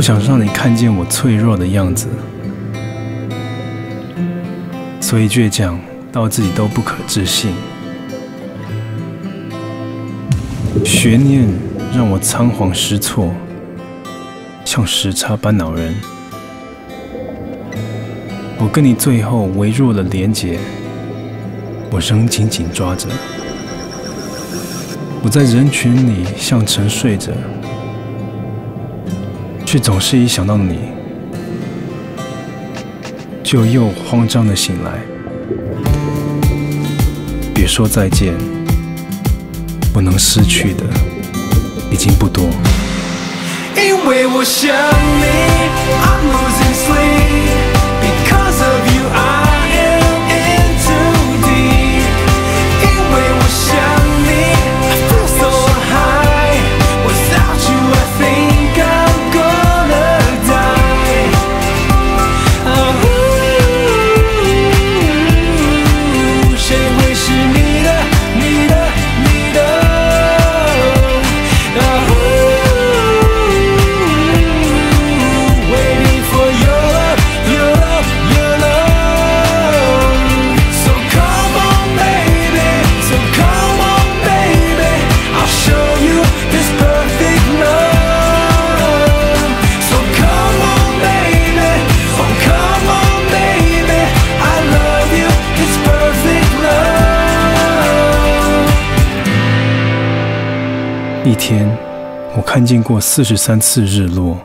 不想让你看见我脆弱的样子，所以倔强到自己都不可置信。悬念让我仓皇失措，像时差般恼人。我跟你最后微弱的连结，我仍紧紧抓着。我在人群里像沉睡着，却总是一想到你，就又慌张的醒来。别说再见，不能失去的已经不多。因为我想你一天，我看见过四十三次日落。